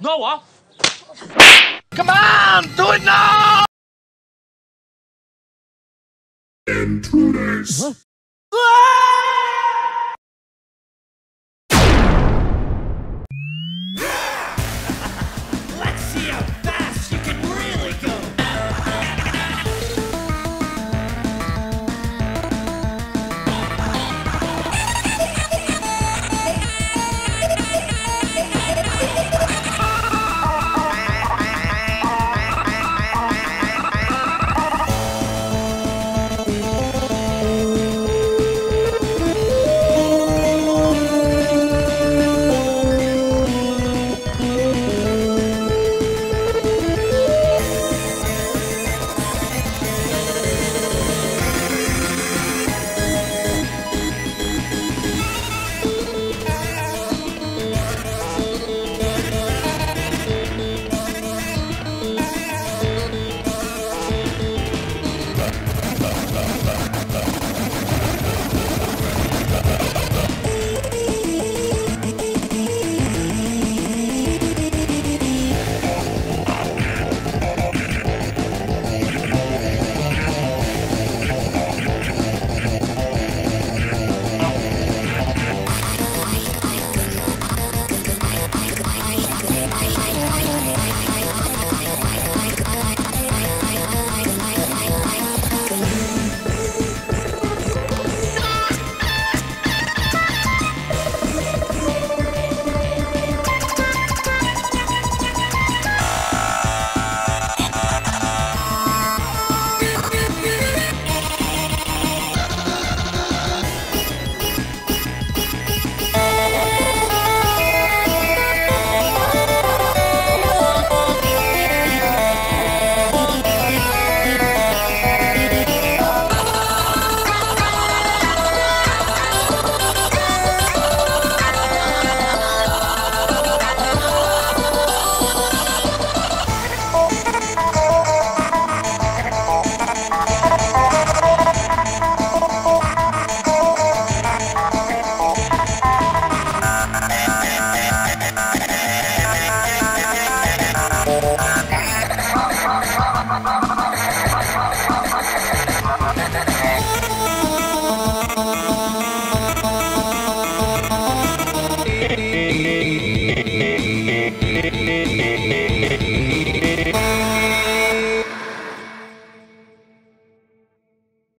Noah? Come on, do it now! In two days. Ah! Yeah.